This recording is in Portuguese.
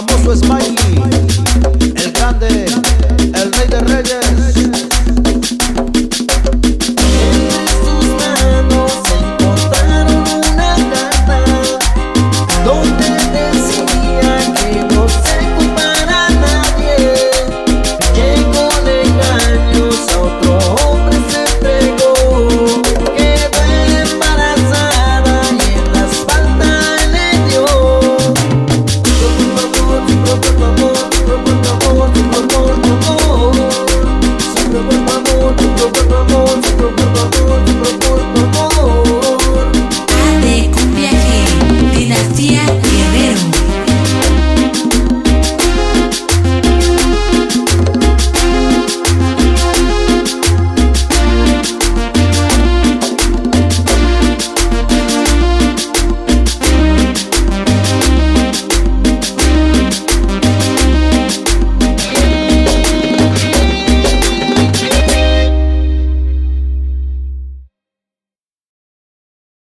amor, suas. procuro, procuro, procuro